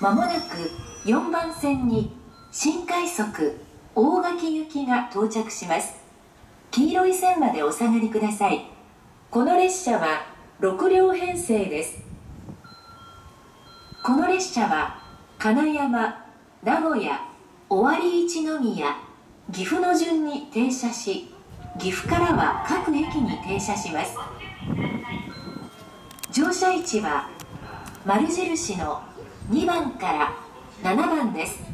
まもなく4番線に新快速大垣行きが到着します。黄色い線までお下がりください。この列車は6両編成です。この列車は金山名古屋尾張一宮岐阜の順に停車し岐阜からは各駅に停車します。乗車位置は丸印の2番から7番です。